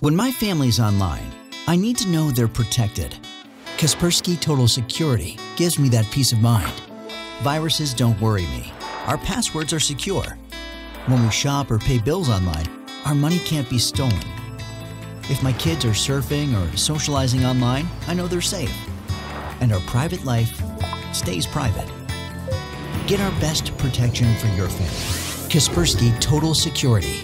When my family's online, I need to know they're protected. Kaspersky Total Security gives me that peace of mind. Viruses don't worry me. Our passwords are secure. When we shop or pay bills online, our money can't be stolen. If my kids are surfing or socializing online, I know they're safe. And our private life stays private. Get our best protection for your family. Kaspersky Total Security